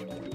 you